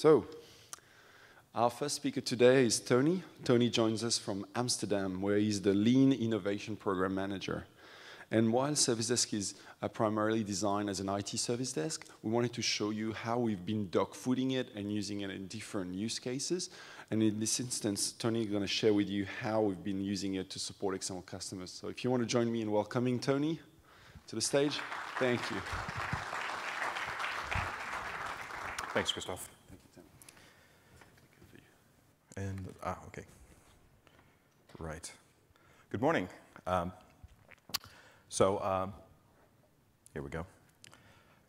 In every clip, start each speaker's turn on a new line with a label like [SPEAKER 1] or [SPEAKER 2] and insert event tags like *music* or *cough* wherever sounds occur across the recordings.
[SPEAKER 1] So, our first speaker today is Tony. Tony joins us from Amsterdam, where he's the Lean Innovation Program Manager. And while Service Desk is uh, primarily designed as an IT service desk, we wanted to show you how we've been dogfooding it and using it in different use cases. And in this instance, Tony is going to share with you how we've been using it to support external customers. So if you want to join me in welcoming Tony to the stage, thank you.
[SPEAKER 2] Thanks, Christophe. And, ah, okay. Right. Good morning. Um, so, um, here we go.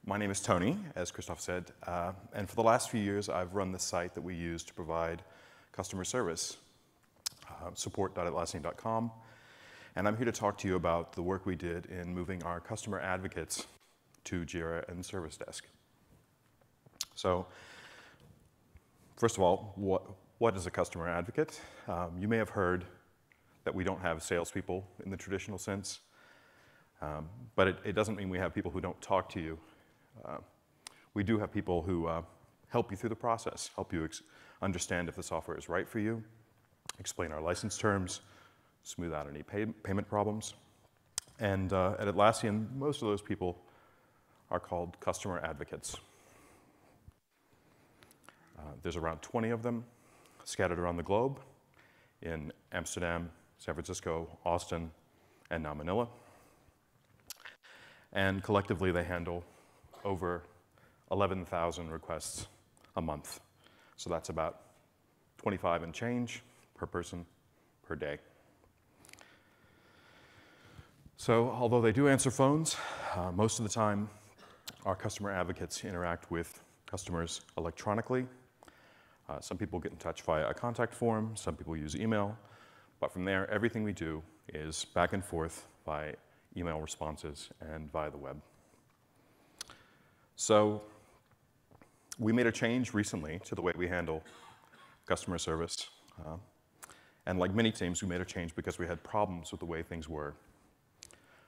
[SPEAKER 2] My name is Tony, as Christoph said, uh, and for the last few years, I've run the site that we use to provide customer service, uh, support.atlassian.com. And I'm here to talk to you about the work we did in moving our customer advocates to Jira and Service Desk. So, first of all, what, what is a customer advocate? Um, you may have heard that we don't have salespeople in the traditional sense. Um, but it, it, doesn't mean we have people who don't talk to you. Uh, we do have people who uh, help you through the process, help you understand if the software is right for you, explain our license terms, smooth out any pay payment problems. And uh, at Atlassian, most of those people are called customer advocates. Uh, there's around 20 of them scattered around the globe in Amsterdam, San Francisco, Austin, and now Manila and collectively they handle over 11,000 requests a month. So that's about 25 and change per person per day. So although they do answer phones, uh, most of the time our customer advocates interact with customers electronically. Uh, some people get in touch via a contact form, some people use email, but from there everything we do is back and forth by email responses, and via the web. So we made a change recently to the way we handle customer service. Uh, and like many teams, we made a change because we had problems with the way things were.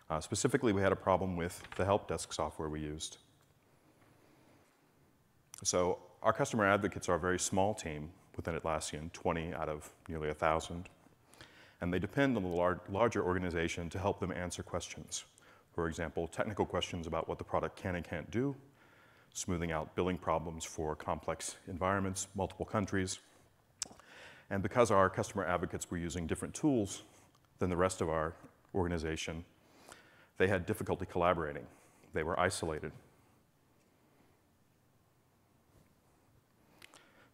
[SPEAKER 2] Uh, specifically, we had a problem with the help desk software we used. So our customer advocates are a very small team within Atlassian, 20 out of nearly 1,000 and they depend on the lar larger organization to help them answer questions. For example, technical questions about what the product can and can't do, smoothing out billing problems for complex environments, multiple countries. And because our customer advocates were using different tools than the rest of our organization, they had difficulty collaborating. They were isolated.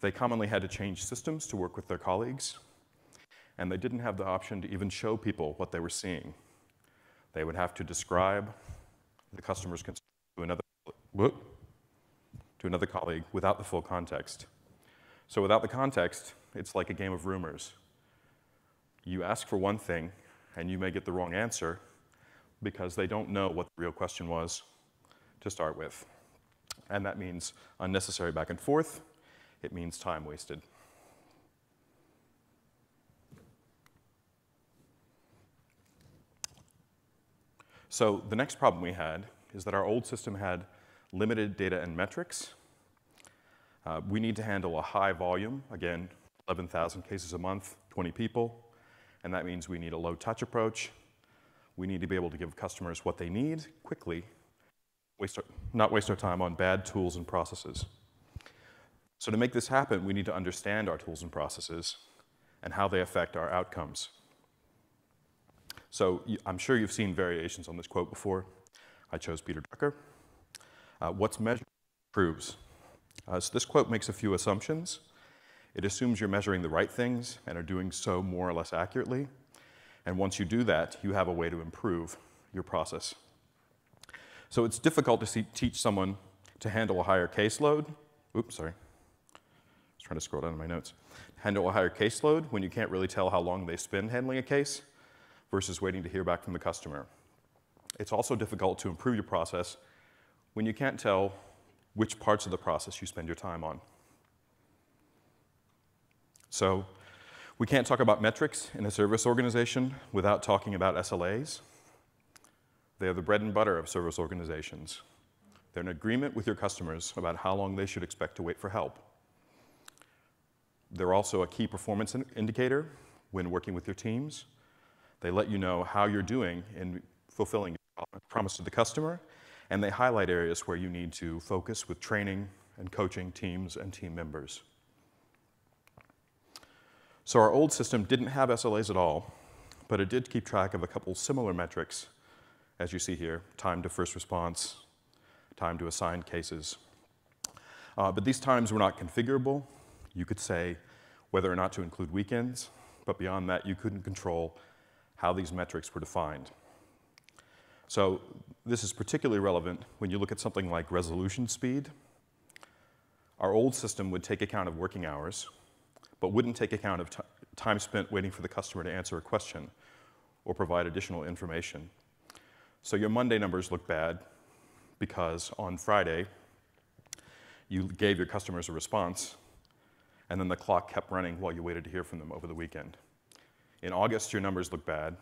[SPEAKER 2] They commonly had to change systems to work with their colleagues, and they didn't have the option to even show people what they were seeing. They would have to describe the customer's concern to another, whoop, to another colleague without the full context. So without the context, it's like a game of rumors. You ask for one thing, and you may get the wrong answer because they don't know what the real question was to start with. And that means unnecessary back and forth. It means time wasted. So the next problem we had is that our old system had limited data and metrics. Uh, we need to handle a high volume, again, 11,000 cases a month, 20 people, and that means we need a low touch approach. We need to be able to give customers what they need quickly, waste our, not waste our time on bad tools and processes. So to make this happen, we need to understand our tools and processes and how they affect our outcomes. So I'm sure you've seen variations on this quote before. I chose Peter Drucker. Uh, what's measured proves. Uh, so this quote makes a few assumptions. It assumes you're measuring the right things and are doing so more or less accurately. And once you do that, you have a way to improve your process. So it's difficult to see, teach someone to handle a higher caseload. Oops, sorry. Trying to scroll down in my notes. Handle a higher caseload when you can't really tell how long they spend handling a case versus waiting to hear back from the customer. It's also difficult to improve your process when you can't tell which parts of the process you spend your time on. So we can't talk about metrics in a service organization without talking about SLAs. They are the bread and butter of service organizations. They're an agreement with your customers about how long they should expect to wait for help. They're also a key performance in- indicator when working with your teams. They let you know how you're doing in fulfilling your promise to the customer, and they highlight areas where you need to focus with training and coaching teams and team members. So our old system didn't have SLAs at all, but it did keep track of a couple similar metrics, as you see here, time to first response, time to assigned cases. Uh, but these times were not configurable. You could say whether or not to include weekends, but beyond that, you couldn't control how these metrics were defined. So this is particularly relevant when you look at something like resolution speed. Our old system would take account of working hours, but wouldn't take account of time spent waiting for the customer to answer a question or provide additional information. So your Monday numbers look bad because on Friday, you gave your customers a response, and then the clock kept running while you waited to hear from them over the weekend. In August, your numbers looked bad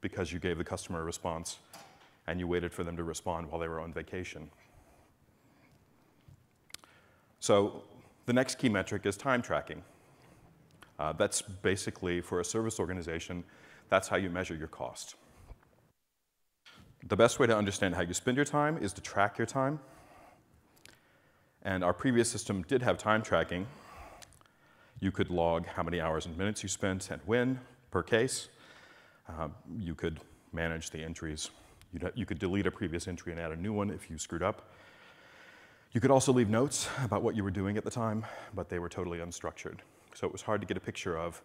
[SPEAKER 2] because you gave the customer a response and you waited for them to respond while they were on vacation. So the next key metric is time tracking. Uh, that's basically, for a service organization, that's how you measure your cost. The best way to understand how you spend your time is to track your time. And our previous system did have time tracking. You could log how many hours and minutes you spent and when per case. Uh, you could manage the entries. You'd, you could delete a previous entry and add a new one if you screwed up. You could also leave notes about what you were doing at the time, but they were totally unstructured. So it was hard to get a picture of,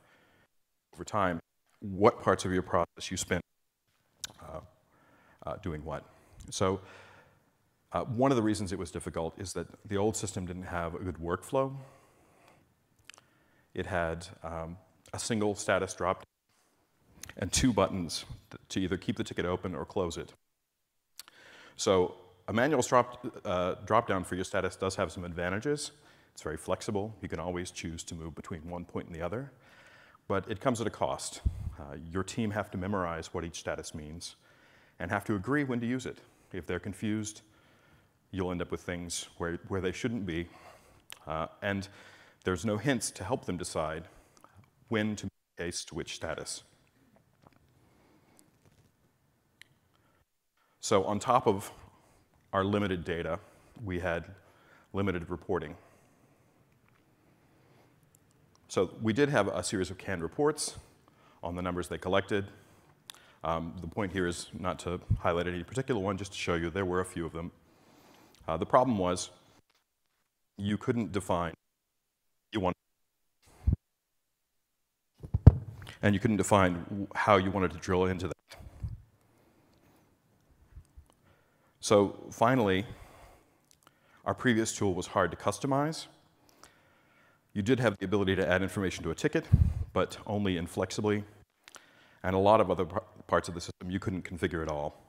[SPEAKER 2] over time, what parts of your process you spent uh, uh, doing what. So uh, one of the reasons it was difficult is that the old system didn't have a good workflow. It had um, a single status drop and two buttons to either keep the ticket open or close it. So a manual drop, uh, drop down for your status does have some advantages. It's very flexible. You can always choose to move between one point and the other. But it comes at a cost. Uh, your team have to memorize what each status means and have to agree when to use it. If they're confused, you'll end up with things where, where they shouldn't be. Uh, and there's no hints to help them decide when to make case to which status. So on top of our limited data, we had limited reporting. So we did have a series of canned reports on the numbers they collected. Um, the point here is not to highlight any particular one, just to show you there were a few of them. Uh, the problem was you couldn't define you want and you couldn't define how you wanted to drill into that. So finally, our previous tool was hard to customize. You did have the ability to add information to a ticket, but only inflexibly. And a lot of other parts of the system you couldn't configure at all.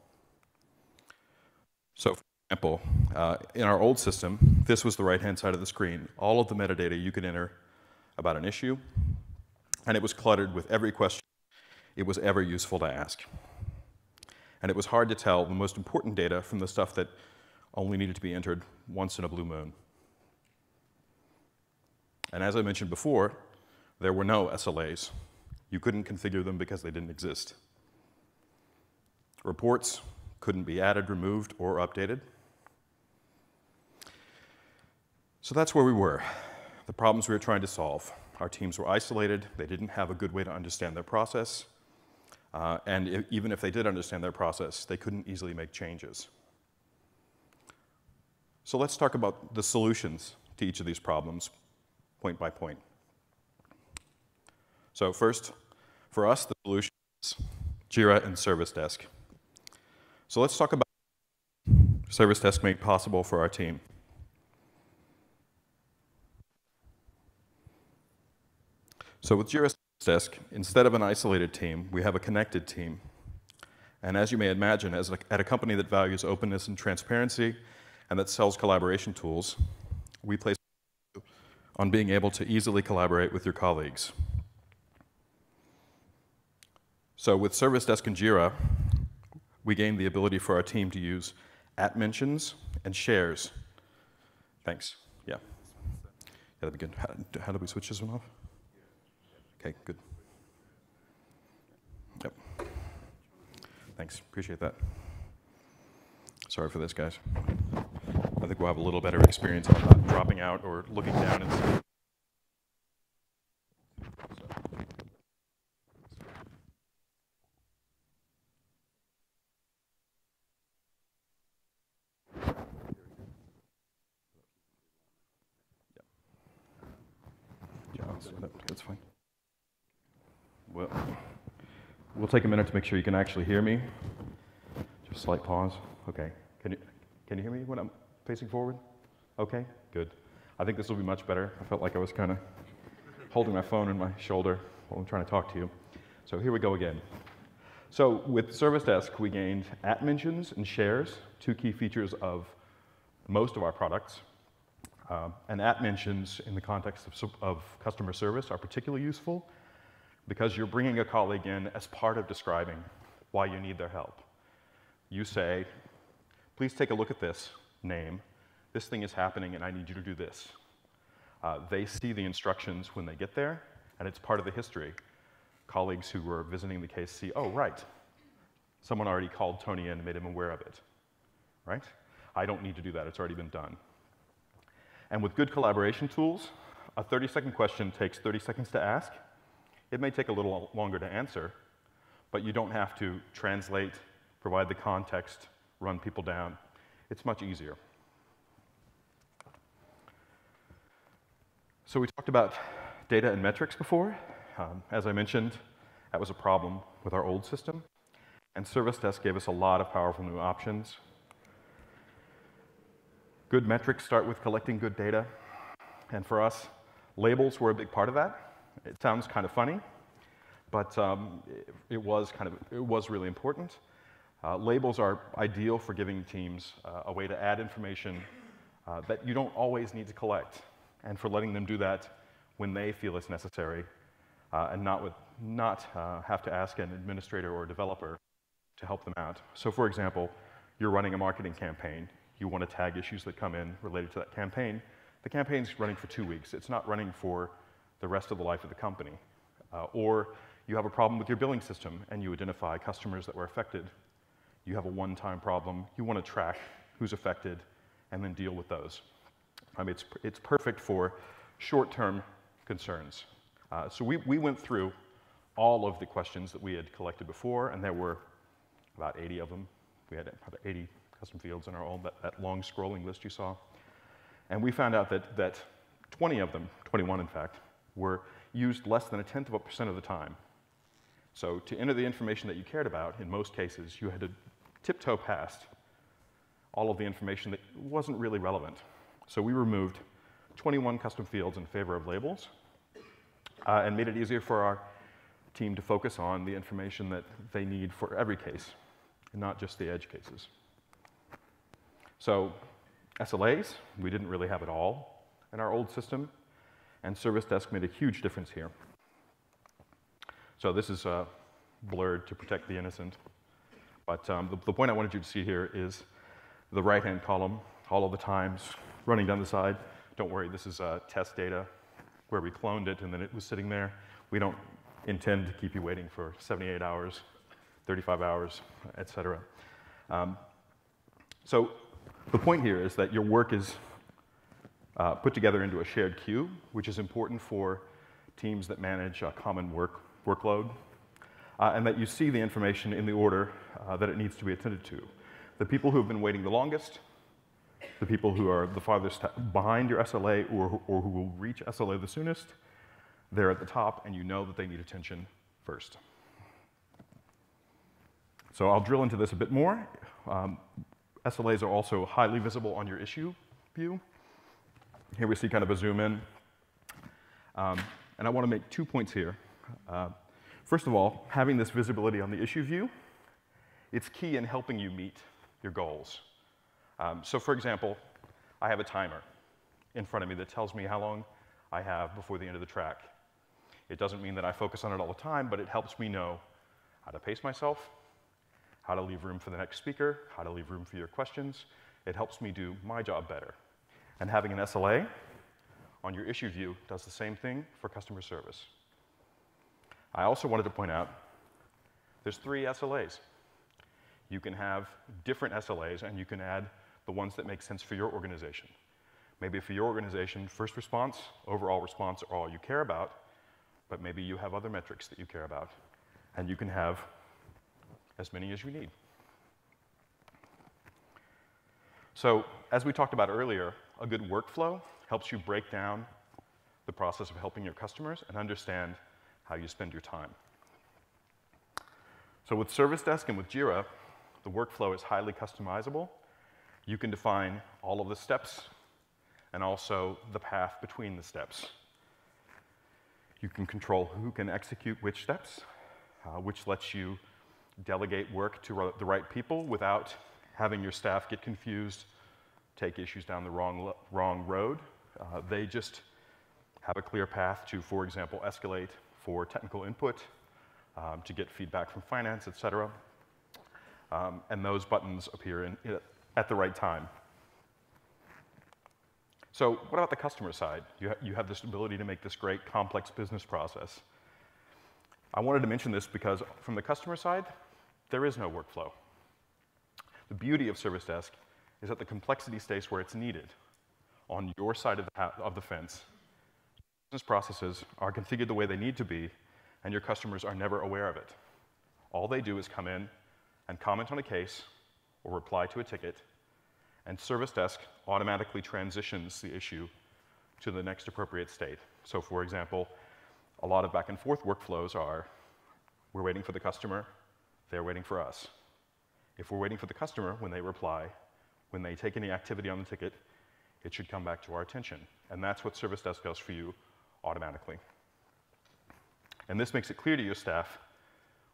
[SPEAKER 2] So for example, uh, in our old system, this was the right-hand side of the screen. All of the metadata you could enter about an issue, and it was cluttered with every question it was ever useful to ask and it was hard to tell the most important data from the stuff that only needed to be entered once in a blue moon. And as I mentioned before, there were no SLAs. You couldn't configure them because they didn't exist. Reports couldn't be added, removed, or updated. So that's where we were, the problems we were trying to solve. Our teams were isolated, they didn't have a good way to understand their process, uh, and if, even if they did understand their process, they couldn't easily make changes. So let's talk about the solutions to each of these problems, point by point. So first, for us, the solution is Jira and Service Desk. So let's talk about Service Desk made possible for our team. So with Jira desk, instead of an isolated team, we have a connected team. And as you may imagine, as a, at a company that values openness and transparency and that sells collaboration tools, we place on being able to easily collaborate with your colleagues. So with Service Desk and Jira, we gain the ability for our team to use at mentions and shares. Thanks. Yeah. Yeah, that'd be good. How, how do we switch this one off? Okay, good. Yep. Thanks, appreciate that. Sorry for this, guys. I think we'll have a little better experience on not dropping out or looking down and seeing. That's fine. Well, we'll take a minute to make sure you can actually hear me. Just slight pause. Okay. Can you, can you hear me when I'm facing forward? Okay, good. I think this will be much better. I felt like I was kind of holding my phone in my shoulder while I'm trying to talk to you. So here we go again. So with Service Desk, we gained at mentions and shares, two key features of most of our products. Um, and at mentions in the context of, of customer service are particularly useful because you're bringing a colleague in as part of describing why you need their help. You say, please take a look at this name. This thing is happening, and I need you to do this. Uh, they see the instructions when they get there, and it's part of the history. Colleagues who were visiting the case see, oh, right, someone already called Tony in and made him aware of it, right? I don't need to do that, it's already been done. And with good collaboration tools, a 30 second question takes 30 seconds to ask. It may take a little longer to answer, but you don't have to translate, provide the context, run people down. It's much easier. So we talked about data and metrics before. Um, as I mentioned, that was a problem with our old system. And Service Desk gave us a lot of powerful new options. Good metrics start with collecting good data. And for us, labels were a big part of that. It sounds kind of funny, but um, it, it, was kind of, it was really important. Uh, labels are ideal for giving teams uh, a way to add information uh, that you don't always need to collect, and for letting them do that when they feel it's necessary, uh, and not, with, not uh, have to ask an administrator or a developer to help them out. So for example, you're running a marketing campaign, you want to tag issues that come in related to that campaign. The campaign's running for two weeks. It's not running for the rest of the life of the company. Uh, or you have a problem with your billing system and you identify customers that were affected. You have a one-time problem. You want to track who's affected and then deal with those. Mean, it's, it's perfect for short-term concerns. Uh, so we, we went through all of the questions that we had collected before, and there were about 80 of them. We had about 80 custom fields in our own, that, that long scrolling list you saw. And we found out that, that 20 of them, 21 in fact, were used less than a tenth of a percent of the time. So to enter the information that you cared about, in most cases, you had to tiptoe past all of the information that wasn't really relevant. So we removed 21 custom fields in favor of labels uh, and made it easier for our team to focus on the information that they need for every case, and not just the edge cases. So SLAs, we didn't really have at all in our old system, and Service Desk made a huge difference here. So this is uh, blurred to protect the innocent. But um, the, the, point I wanted you to see here is the right-hand column, all of the times running down the side. Don't worry, this is uh, test data where we cloned it and then it was sitting there. We don't intend to keep you waiting for 78 hours, 35 hours, et cetera. Um, so the point here is that your work is uh, put together into a shared queue, which is important for teams that manage a common work, workload, uh, and that you see the information in the order uh, that it needs to be attended to. The people who have been waiting the longest, the people who are the farthest behind your SLA or, or who will reach SLA the soonest, they're at the top and you know that they need attention first. So I'll drill into this a bit more. Um, SLAs are also highly visible on your issue view. Here we see kind of a zoom in. Um, and I want to make two points here. Uh, first of all, having this visibility on the issue view, it's key in helping you meet your goals. Um, so for example, I have a timer in front of me that tells me how long I have before the end of the track. It doesn't mean that I focus on it all the time, but it helps me know how to pace myself, how to leave room for the next speaker, how to leave room for your questions. It helps me do my job better. And having an SLA on your issue view does the same thing for customer service. I also wanted to point out there's three SLAs. You can have different SLAs, and you can add the ones that make sense for your organization. Maybe for your organization, first response, overall response are all you care about, but maybe you have other metrics that you care about, and you can have as many as you need. So, as we talked about earlier, a good workflow helps you break down the process of helping your customers and understand how you spend your time. So, with Service Desk and with Jira, the workflow is highly customizable. You can define all of the steps and also the path between the steps. You can control who can execute which steps, uh, which lets you delegate work to the right people without having your staff get confused, take issues down the wrong, wrong road. Uh, they just have a clear path to, for example, escalate for technical input, um, to get feedback from finance, et cetera. Um, and those buttons appear in, at the right time. So what about the customer side? You, ha you have this ability to make this great complex business process. I wanted to mention this because from the customer side, there is no workflow. The beauty of Service Desk is that the complexity stays where it's needed. On your side of the, of the fence, business processes are configured the way they need to be, and your customers are never aware of it. All they do is come in and comment on a case or reply to a ticket, and Service Desk automatically transitions the issue to the next appropriate state. So, for example, a lot of back and forth workflows are we're waiting for the customer, they're waiting for us. If we're waiting for the customer, when they reply, when they take any activity on the ticket, it should come back to our attention. And that's what Service Desk does for you automatically. And this makes it clear to your staff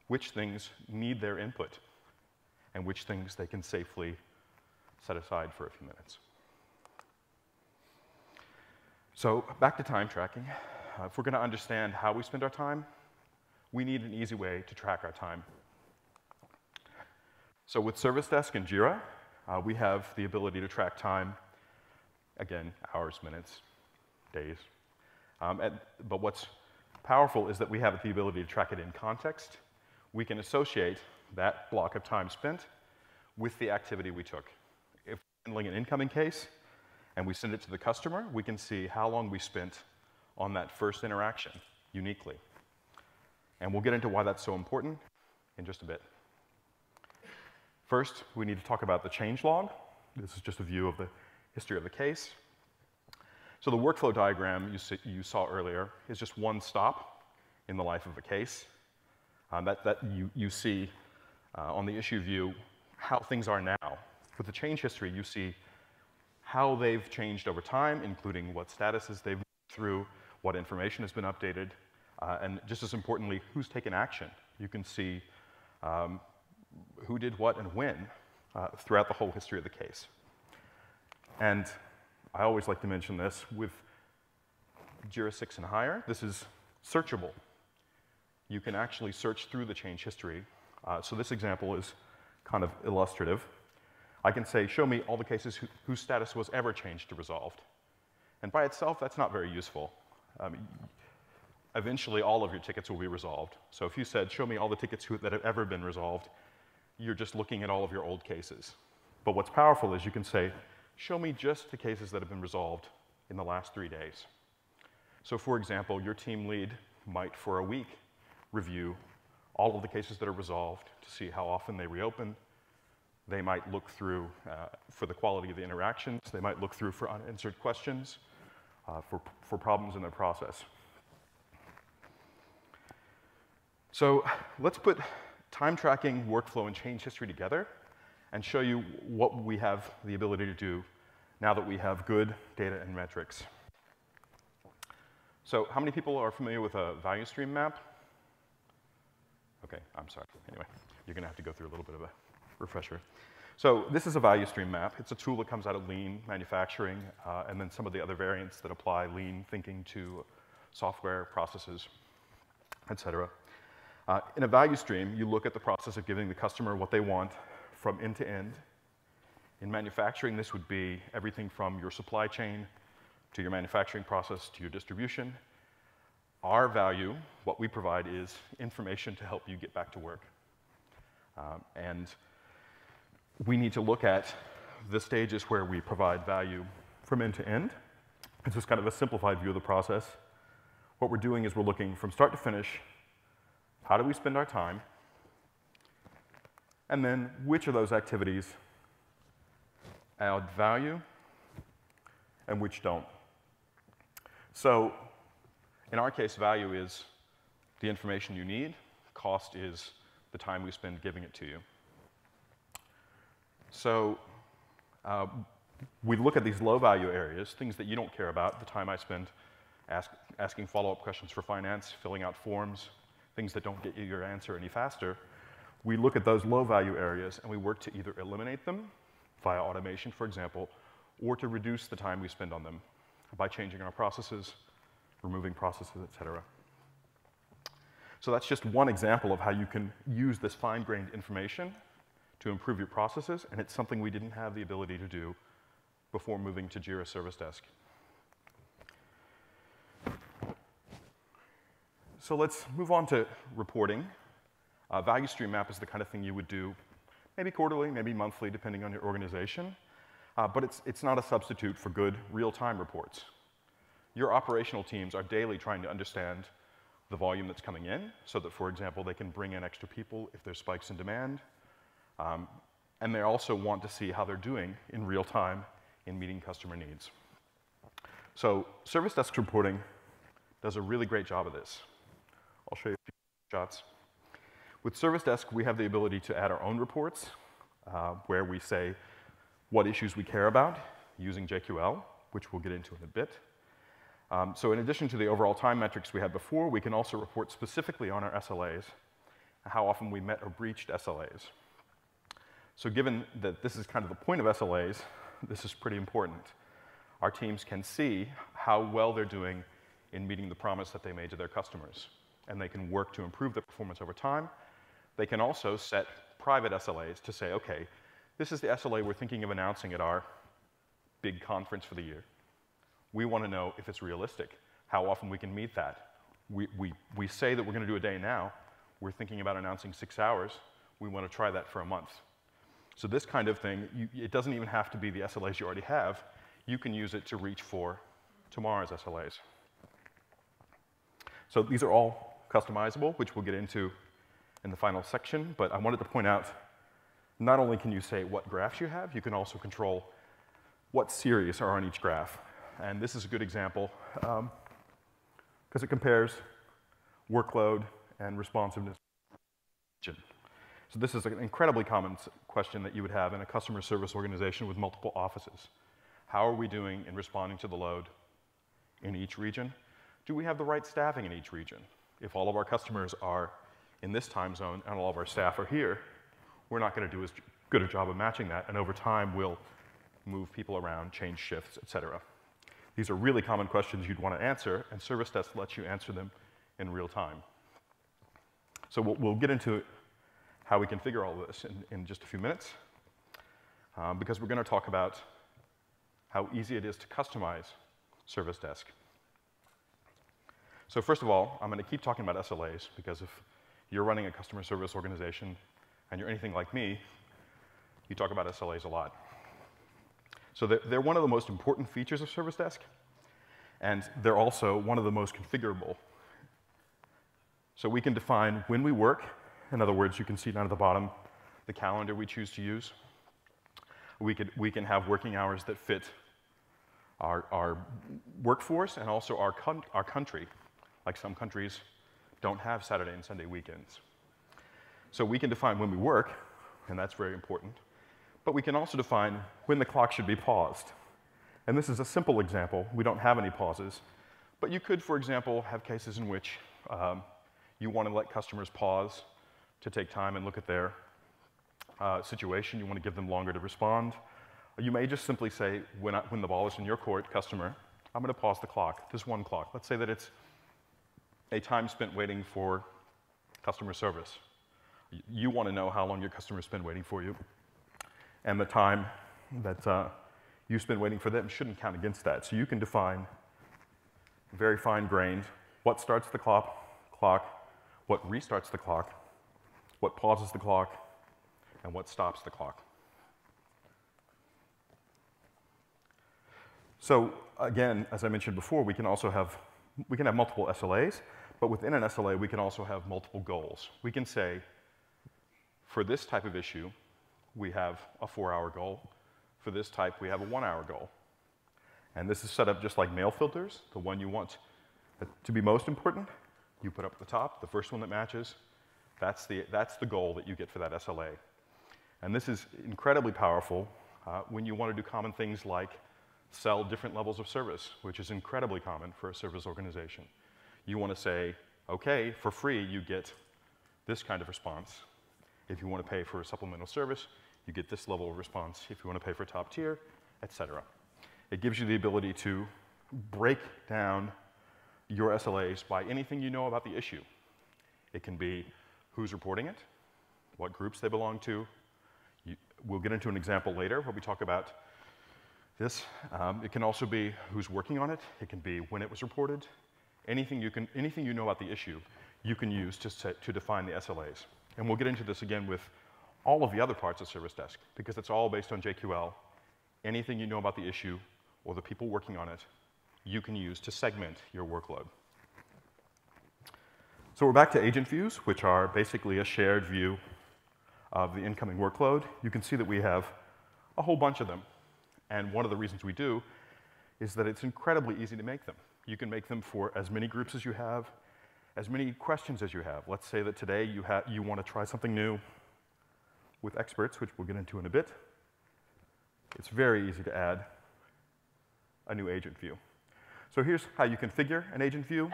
[SPEAKER 2] which things need their input and which things they can safely set aside for a few minutes. So, back to time tracking. Uh, if we're going to understand how we spend our time, we need an easy way to track our time. So, with Service Desk and Jira, uh, we have the ability to track time again, hours, minutes, days. Um, and, but what's powerful is that we have the ability to track it in context. We can associate that block of time spent with the activity we took. If we're handling an incoming case and we send it to the customer, we can see how long we spent on that first interaction uniquely. And we'll get into why that's so important in just a bit. First, we need to talk about the change log. This is just a view of the history of the case. So the workflow diagram you, you saw earlier is just one stop in the life of a case. Um, that, that you, you see uh, on the issue view how things are now. With the change history, you see how they've changed over time, including what statuses they've through, what information has been updated, uh, and just as importantly, who's taken action. You can see um, who did what and when uh, throughout the whole history of the case. And I always like to mention this with Jira 6 and higher, this is searchable. You can actually search through the change history. Uh, so this example is kind of illustrative. I can say, show me all the cases whose status was ever changed to resolved. And by itself, that's not very useful. Um, eventually, all of your tickets will be resolved. So if you said, show me all the tickets that have ever been resolved, you're just looking at all of your old cases. But what's powerful is you can say, show me just the cases that have been resolved in the last three days. So for example, your team lead might, for a week, review all of the cases that are resolved to see how often they reopen. They might look through uh, for the quality of the interactions. They might look through for unanswered questions, uh, for, for problems in their process. So let's put time tracking, workflow, and change history together and show you what we have the ability to do now that we have good data and metrics. So how many people are familiar with a value stream map? Okay, I'm sorry. Anyway, you're going to have to go through a little bit of a refresher. So this is a value stream map. It's a tool that comes out of lean manufacturing uh, and then some of the other variants that apply lean thinking to software, processes, et cetera. Uh, in a value stream, you look at the process of giving the customer what they want from end to end. In manufacturing, this would be everything from your supply chain to your manufacturing process to your distribution. our value, what we provide, is information to help you get back to work. Um, and we need to look at the stages where we provide value from end to end. This is kind of a simplified view of the process. What we're doing is we're looking from start to finish, how do we spend our time? And then which of those activities add value and which don't. So in our case, value is the information you need. Cost is the time we spend giving it to you. So uh, we look at these low value areas, things that you don't care about, the time I spend ask, asking follow-up questions for finance, filling out forms, things that don't get you your answer any faster. We look at those low value areas and we work to either eliminate them via automation, for example, or to reduce the time we spend on them by changing our processes, removing processes, et cetera. So that's just one example of how you can use this fine-grained information to improve your processes, and it's something we didn't have the ability to do before moving to Jira Service Desk. So let's move on to reporting. Uh, value stream map is the kind of thing you would do maybe quarterly, maybe monthly, depending on your organization. Uh, but it's, it's not a substitute for good real-time reports. Your operational teams are daily trying to understand the volume that's coming in so that, for example, they can bring in extra people if there's spikes in demand. Um, and they also want to see how they're doing in real time in meeting customer needs. So Service Desk reporting does a really great job of this. I'll show you a few shots. With Service Desk, we have the ability to add our own reports uh, where we say what issues we care about using JQL, which we'll get into in a bit. Um, so in addition to the overall time metrics we had before, we can also report specifically on our SLAs, how often we met or breached SLAs. So given that this is kind of the point of SLAs, *laughs* this is pretty important. Our teams can see how well they're doing in meeting the promise that they made to their customers. And they can work to improve their performance over time. They can also set private SLAs to say, okay, this is the SLA we're thinking of announcing at our big conference for the year. We want to know if it's realistic, how often we can meet that. We, we, we say that we're going to do a day now. We're thinking about announcing six hours. We want to try that for a month. So this kind of thing, you, it doesn't even have to be the SLAs you already have. You can use it to reach for tomorrow's SLAs. So these are all customizable, which we'll get into in the final section, but I wanted to point out, not only can you say what graphs you have, you can also control what series are on each graph. And this is a good example, because um, it compares workload and responsiveness. So this is an incredibly common question that you would have in a customer service organization with multiple offices. How are we doing in responding to the load in each region? Do we have the right staffing in each region? If all of our customers are in this time zone and all of our staff are here, we're not going to do as good a job of matching that, and over time we'll move people around, change shifts, et cetera. These are really common questions you'd want to answer, and Service Desk lets you answer them in real time. So we'll, we'll get into how we configure all this in, in just a few minutes, um, because we're going to talk about how easy it is to customize Service Desk. So first of all, I'm going to keep talking about SLAs, because if you're running a customer service organization and you're anything like me, you talk about SLAs a lot. So they're, one of the most important features of Service Desk, and they're also one of the most configurable. So we can define when we work in other words, you can see down at the bottom the calendar we choose to use. We, could, we can have working hours that fit our, our workforce and also our, our country. Like some countries don't have Saturday and Sunday weekends. So we can define when we work, and that's very important. But we can also define when the clock should be paused. And this is a simple example. We don't have any pauses. But you could, for example, have cases in which um, you want to let customers pause to take time and look at their uh, situation. You want to give them longer to respond. You may just simply say, when, I, when the ball is in your court, customer, I'm going to pause the clock, this one clock. Let's say that it's a time spent waiting for customer service. You want to know how long your customers spend waiting for you. And the time that uh, you spend waiting for them shouldn't count against that. So you can define very fine grained what starts the clock, clock, what restarts the clock, what pauses the clock, and what stops the clock. So again, as I mentioned before, we can also have, we can have multiple SLAs, but within an SLA, we can also have multiple goals. We can say, for this type of issue, we have a four-hour goal. For this type, we have a one-hour goal. And this is set up just like mail filters. The one you want to be most important, you put up at the top, the first one that matches, that's the, that's the goal that you get for that SLA. And this is incredibly powerful uh, when you want to do common things like sell different levels of service, which is incredibly common for a service organization. You want to say, okay, for free, you get this kind of response. If you want to pay for a supplemental service, you get this level of response. If you want to pay for top tier, et cetera. It gives you the ability to break down your SLAs by anything you know about the issue. It can be who's reporting it, what groups they belong to. You, we'll get into an example later where we talk about this. Um, it can also be who's working on it. It can be when it was reported. Anything you, can, anything you know about the issue, you can use to, set, to define the SLAs. And we'll get into this again with all of the other parts of Service Desk, because it's all based on JQL. Anything you know about the issue or the people working on it, you can use to segment your workload. So we're back to agent views, which are basically a shared view of the incoming workload. You can see that we have a whole bunch of them. And one of the reasons we do is that it's incredibly easy to make them. You can make them for as many groups as you have, as many questions as you have. Let's say that today you, you want to try something new with experts, which we'll get into in a bit. It's very easy to add a new agent view. So here's how you configure an agent view.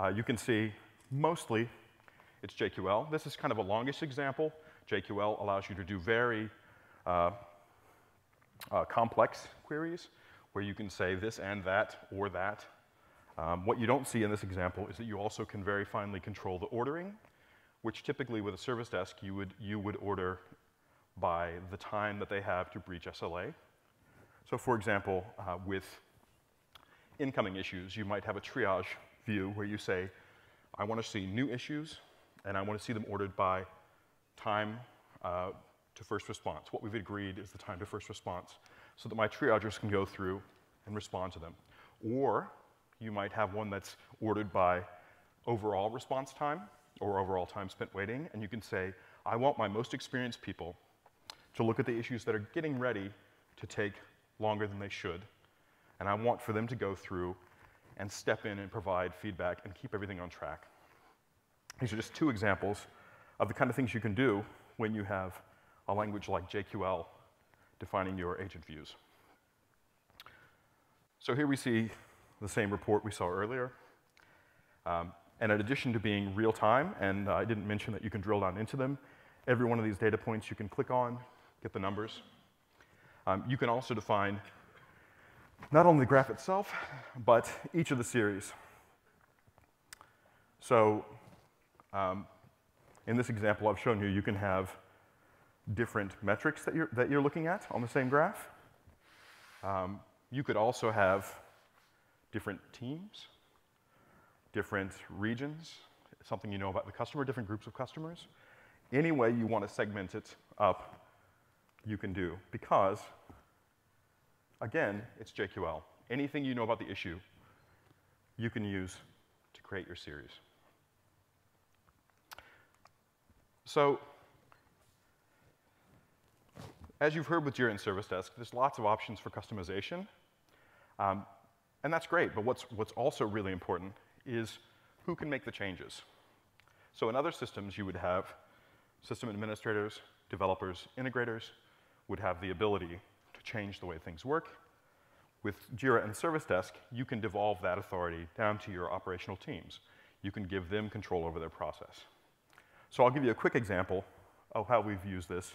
[SPEAKER 2] Uh, you can see mostly it's JQL. This is kind of a longish example. JQL allows you to do very uh, uh, complex queries where you can say this and that or that. Um, what you don't see in this example is that you also can very finely control the ordering, which typically with a service desk you would, you would order by the time that they have to breach SLA. So for example, uh, with incoming issues, you might have a triage view where you say, I want to see new issues, and I want to see them ordered by time uh, to first response. What we've agreed is the time to first response, so that my triagers can go through and respond to them. Or you might have one that's ordered by overall response time or overall time spent waiting, and you can say, I want my most experienced people to look at the issues that are getting ready to take longer than they should, and I want for them to go through and step in and provide feedback and keep everything on track. These are just two examples of the kind of things you can do when you have a language like JQL defining your agent views. So here we see the same report we saw earlier. Um, and in addition to being real time, and uh, I didn't mention that you can drill down into them, every one of these data points you can click on, get the numbers. Um, you can also define not only the graph itself, but each of the series. So um, in this example I've shown you, you can have different metrics that you're, that you're looking at on the same graph. Um, you could also have different teams, different regions, something you know about the customer, different groups of customers. Any way you want to segment it up, you can do because, again, it's JQL. Anything you know about the issue, you can use to create your series. So as you've heard with Jira and Service Desk, there's lots of options for customization. Um, and that's great, but what's, what's also really important is who can make the changes. So in other systems, you would have system administrators, developers, integrators would have the ability to change the way things work. With Jira and Service Desk, you can devolve that authority down to your operational teams. You can give them control over their process. So I'll give you a quick example of how we've used this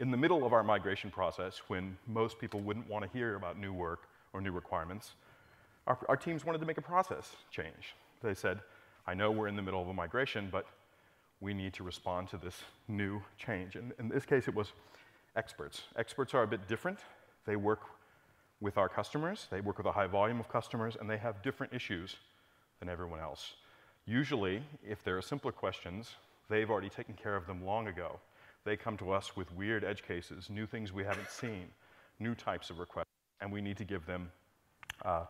[SPEAKER 2] in the middle of our migration process, when most people wouldn't want to hear about new work or new requirements, our, our teams wanted to make a process change. They said, I know we're in the middle of a migration, but we need to respond to this new change. And in this case, it was experts. Experts are a bit different. They work with our customers, they work with a high volume of customers, and they have different issues than everyone else. Usually, if there are simpler questions, they've already taken care of them long ago. They come to us with weird edge cases, new things we haven't seen, new types of requests, and we need to give them uh,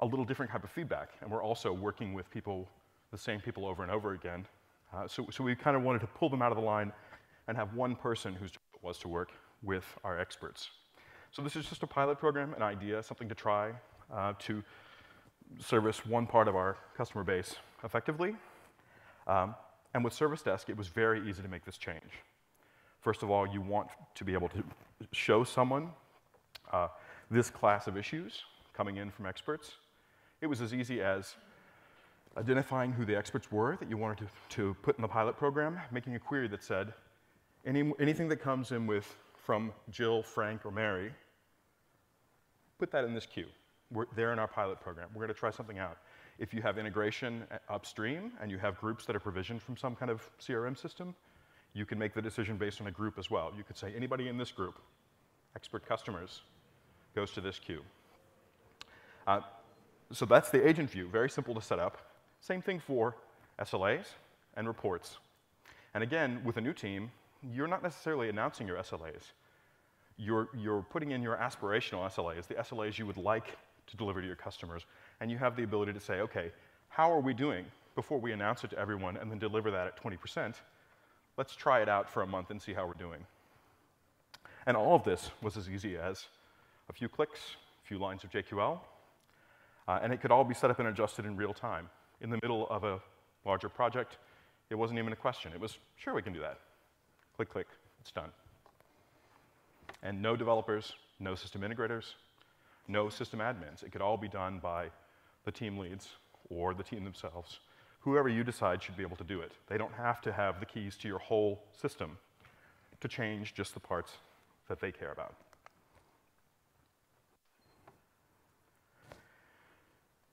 [SPEAKER 2] a little different type of feedback. And we're also working with people, the same people over and over again. Uh, so, so we kind of wanted to pull them out of the line and have one person whose job was to work with our experts. So this is just a pilot program, an idea, something to try uh, to service one part of our customer base effectively. Um, and with Service Desk, it was very easy to make this change. First of all, you want to be able to show someone uh, this class of issues coming in from experts. It was as easy as identifying who the experts were that you wanted to, to put in the pilot program, making a query that said, any, anything that comes in with from Jill, Frank, or Mary, put that in this queue. We're there in our pilot program. We're going to try something out. If you have integration upstream and you have groups that are provisioned from some kind of CRM system, you can make the decision based on a group as well. You could say anybody in this group, expert customers, goes to this queue. Uh, so that's the agent view, very simple to set up. Same thing for SLAs and reports. And again, with a new team, you're not necessarily announcing your SLAs. You're, you're putting in your aspirational SLAs, the SLAs you would like to deliver to your customers, and you have the ability to say, okay, how are we doing before we announce it to everyone and then deliver that at 20%? Let's try it out for a month and see how we're doing. And all of this was as easy as a few clicks, a few lines of JQL, uh, and it could all be set up and adjusted in real time. In the middle of a larger project, it wasn't even a question. It was, sure, we can do that. Click, click, it's done. And no developers, no system integrators, no system admins. It could all be done by the team leads or the team themselves whoever you decide should be able to do it. They don't have to have the keys to your whole system to change just the parts that they care about.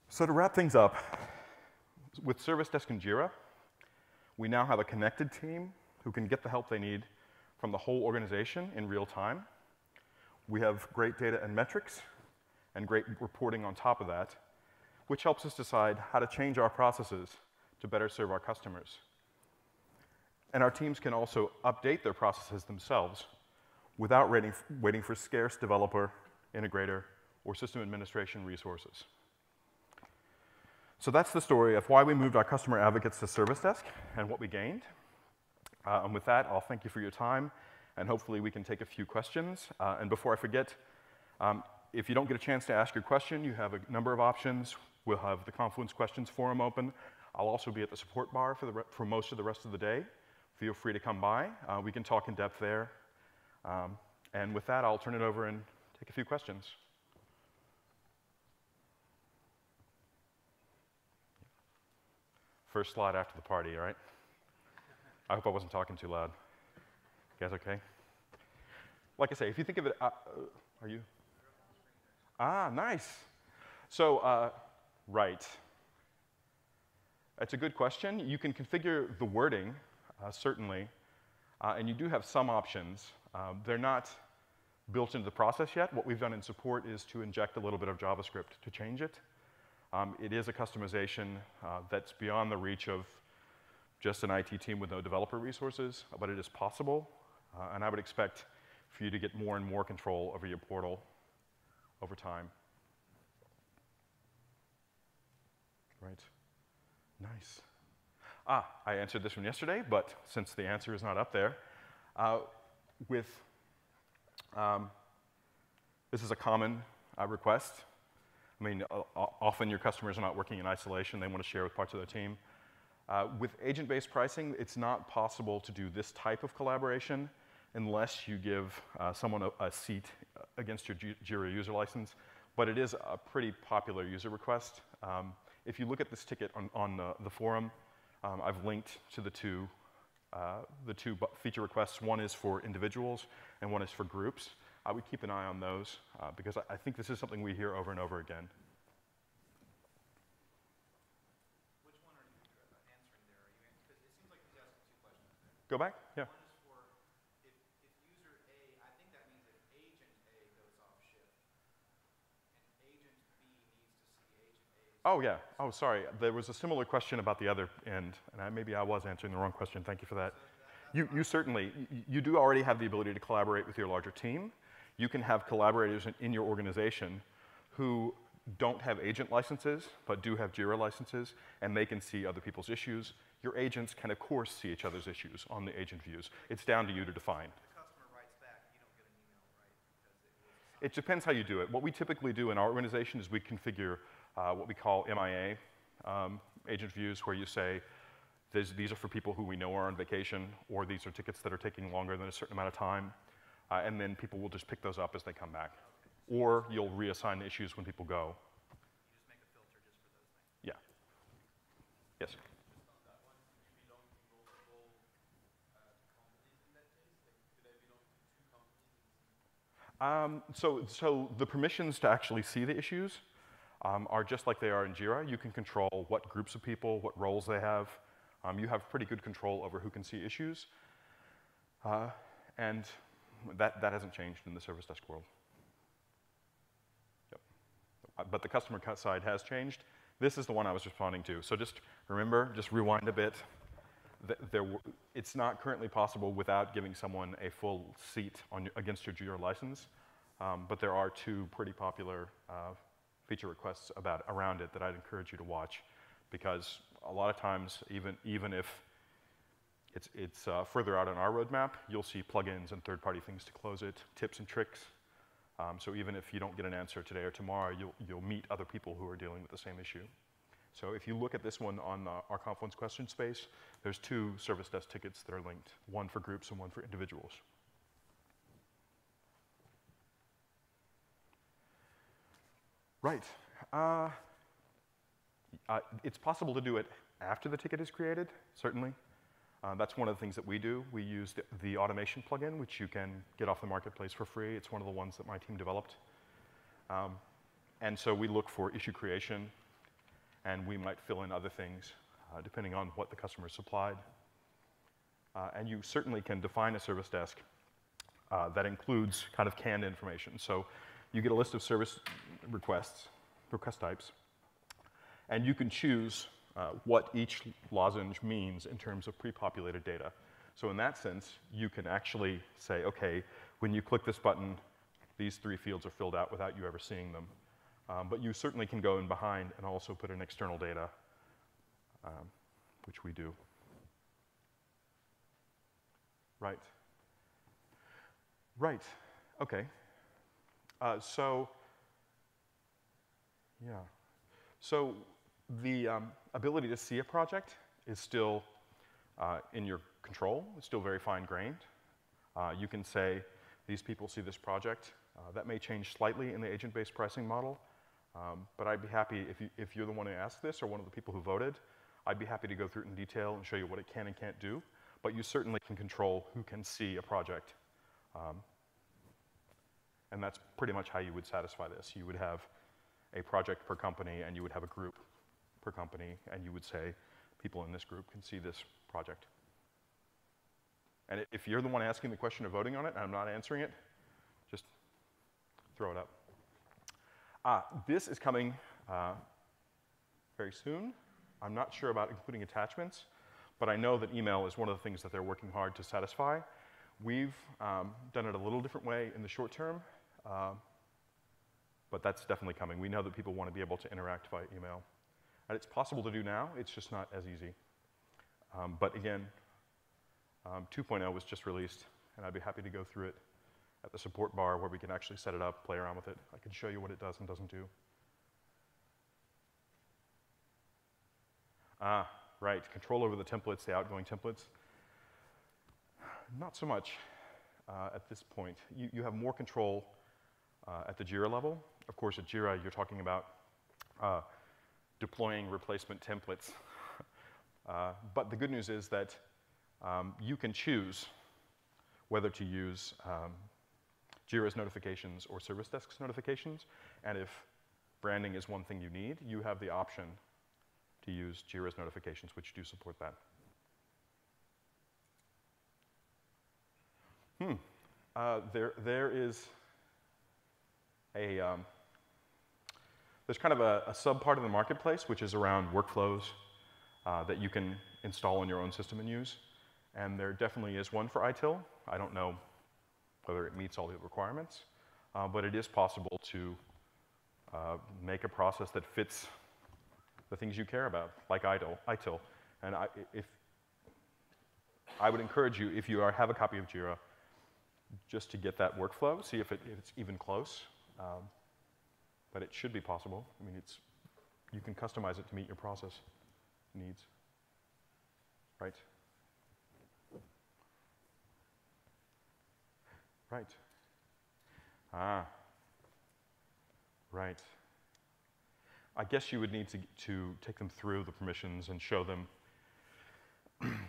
[SPEAKER 2] So to wrap things up, with Service Desk and Jira, we now have a connected team who can get the help they need from the whole organization in real time. We have great data and metrics and great reporting on top of that, which helps us decide how to change our processes to better serve our customers. And our teams can also update their processes themselves without waiting, for scarce developer, integrator, or system administration resources. So that's the story of why we moved our customer advocates to Service Desk and what we gained. Uh, and with that, I'll thank you for your time, and hopefully we can take a few questions. Uh, and before I forget, um, if you don't get a chance to ask your question, you have a number of options. We'll have the Confluence Questions forum open. I'll also be at the support bar for, the, for most of the rest of the day. Feel free to come by. Uh, we can talk in depth there. Um, and with that, I'll turn it over and take a few questions. First slide after the party, all right? I hope I wasn't talking too loud. You guys okay? Like I say, if you think of it, uh, are you? Ah, nice. So, uh, right. That's a good question. You can configure the wording, uh, certainly, uh, and you do have some options. Um, they're not built into the process yet. What we've done in support is to inject a little bit of JavaScript to change it. Um, it is a customization uh, that's beyond the reach of just an IT team with no developer resources, but it is possible. Uh, and I would expect for you to get more and more control over your portal over time. Right. Nice. Ah, I answered this one yesterday, but since the answer is not up there, uh, with um, this is a common uh, request. I mean, uh, often your customers are not working in isolation; they want to share with parts of their team. Uh, with agent-based pricing, it's not possible to do this type of collaboration unless you give uh, someone a, a, seat against your Jira user license. But it is a pretty popular user request. Um, if you look at this ticket on, on the, the forum, um, I've linked to the two, uh, the two feature requests. One is for individuals and one is for groups. I would keep an eye on those uh, because I, I, think this is something we hear over and over again.
[SPEAKER 3] Which one are you uh, answering there? Are you because it seems like he's asking two questions there.
[SPEAKER 2] Go back? Yeah. Oh, yeah. Oh, sorry. There was a similar question about the other end, and I, maybe I was answering the wrong question. Thank you for that. You, you certainly, you, do already have the ability to collaborate with your larger team. You can have collaborators in, in your organization who don't have agent licenses, but do have JIRA licenses, and they can see other people's issues. Your agents can, of course, see each other's issues on the agent views. It's down to you to define.
[SPEAKER 3] The customer writes back, you don't get an email, right? Because it was
[SPEAKER 2] It depends how you do it. What we typically do in our organization is we configure uh, what we call MIA um, agent views, where you say, "These- these are for people who we know are on vacation, or these are tickets that are taking longer than a certain amount of time. Uh, and then people will just pick those up as they come back. Or you'll reassign the issues when people go.
[SPEAKER 3] you just make a filter just for those things.
[SPEAKER 2] Yeah. Yes. Um, so, so the permissions to actually see the issues um, are just like they are in Jira. You can control what groups of people, what roles they have. Um, you have pretty good control over who can see issues. Uh, and that, that hasn't changed in the service desk world. Yep. Uh, But the customer cut side has changed. This is the one I was responding to. So just remember, just rewind a bit. There, it's not currently possible without giving someone a full seat on, against your Jira license. Um, but there are two pretty popular uh, feature requests about around it that I'd encourage you to watch, because a lot of times, even even if it's it's uh, further out on our roadmap, you'll see plugins and third-party things to close it, tips and tricks. Um, so even if you don't get an answer today or tomorrow, you'll you'll meet other people who are dealing with the same issue. So if you look at this one on our Confluence question space, there's two service desk tickets that are linked, one for groups and one for individuals. Right. Uh, uh, it's possible to do it after the ticket is created, certainly. Uh, that's one of the things that we do. We use the, the automation plugin, which you can get off the marketplace for free. It's one of the ones that my team developed. Um, and so we look for issue creation, and we might fill in other things uh, depending on what the customer supplied. Uh, and you certainly can define a service desk uh, that includes kind of canned information. So you get a list of service requests, request types, and you can choose uh, what each lozenge means in terms of pre-populated data. So in that sense, you can actually say, okay, when you click this button, these three fields are filled out without you ever seeing them. Um, but you certainly can go in behind and also put in external data, um, which we do. Right. Right. Okay. Uh, so, yeah. So the um, ability to see a project is still uh, in your control. It's still very fine-grained. Uh, you can say, these people see this project. Uh, that may change slightly in the agent-based pricing model, um, but I'd be happy if, you, if you're the one who asked this or one of the people who voted, I'd be happy to go through it in detail and show you what it can and can't do. But you certainly can control who can see a project. Um, and that's pretty much how you would satisfy this. You would have a project per company, and you would have a group per company, and you would say, people in this group can see this project. And if you're the one asking the question of voting on it, and I'm not answering it, just throw it up. Ah, this is coming uh, very soon. I'm not sure about including attachments, but I know that email is one of the things that they're working hard to satisfy. We've um, done it a little different way in the short term, uh, but that's definitely coming. We know that people want to be able to interact via email. And it's possible to do now, it's just not as easy. Um, but again, um, 2.0 was just released, and I'd be happy to go through it at the support bar where we can actually set it up, play around with it. I can show you what it does and doesn't do. Ah, right, control over the templates, the outgoing templates. Not so much uh, at this point. You, you have more control uh, at the JIRA level. Of course, at JIRA, you're talking about uh, deploying replacement templates. *laughs* Uh, but the good news is that um, you can choose whether to use um, JIRA's notifications or Service Desk's notifications. And if branding is one thing you need, you have the option to use JIRA's notifications, which do support that. Hmm. Uh, there, there is a um, there's kind of a, a sub part of the marketplace which is around workflows uh, that you can install in your own system and use. And there definitely is one for ITIL. I don't know whether it meets all the requirements, uh, but it is possible to uh, make a process that fits the things you care about, like ITIL. ITIL. And I, if, I would encourage you, if you are, have a copy of Jira, just to get that workflow, see if, it, if it's even close. Um, but it should be possible. I mean, it's, you can customize it to meet your process needs. Right? Right. Ah. Right. I guess you would need to, to take them through the permissions and show them *clears throat*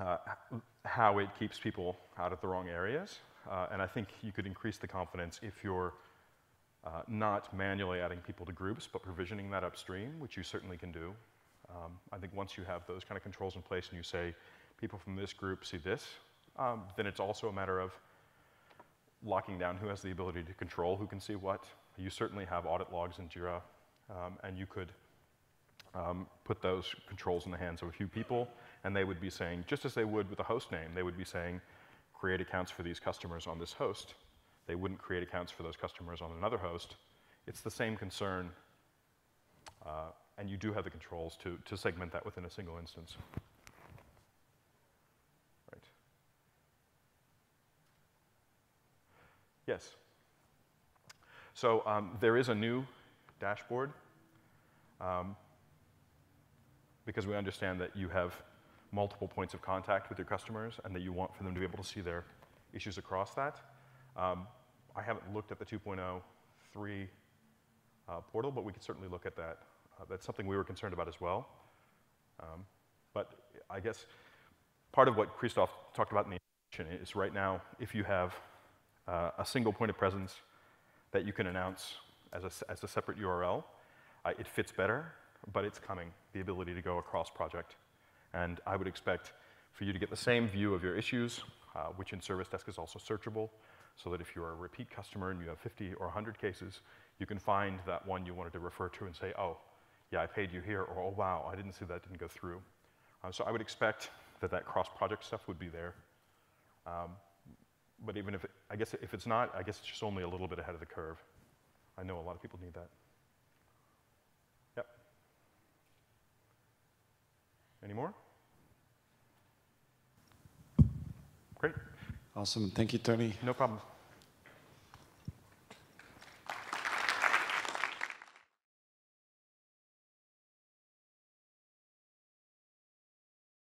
[SPEAKER 2] uh, how it keeps people out of the wrong areas. Uh, and I think you could increase the confidence if you're uh, not manually adding people to groups, but provisioning that upstream, which you certainly can do. Um, I think once you have those kind of controls in place and you say, people from this group see this, um, then it's also a matter of locking down who has the ability to control who can see what. You certainly have audit logs in Jira, um, and you could um, put those controls in the hands of a few people, and they would be saying, just as they would with a host name, they would be saying, create accounts for these customers on this host. They wouldn't create accounts for those customers on another host. It's the same concern, uh, and you do have the controls to, to segment that within a single instance. Right. Yes. So um, there is a new dashboard um, because we understand that you have multiple points of contact with your customers and that you want for them to be able to see their issues across that. Um, I haven't looked at the 2.03 uh, portal, but we could certainly look at that. Uh, that's something we were concerned about as well. Um, but I guess part of what Christoph talked about in the introduction is right now, if you have uh, a single point of presence that you can announce as a, as a separate URL, uh, it fits better, but it's coming, the ability to go across project. And I would expect for you to get the same view of your issues, uh, which in Service Desk is also searchable, so that if you're a repeat customer and you have 50 or 100 cases, you can find that one you wanted to refer to and say, oh, yeah, I paid you here, or oh, wow, I didn't see that didn't go through. Uh, so I would expect that that cross-project stuff would be there. Um, but even if, it, I guess if it's not, I guess it's just only a little bit ahead of the curve. I know a lot of people need that. Yep. Any more? Great.
[SPEAKER 1] Awesome. Thank you, Tony.
[SPEAKER 2] No problem.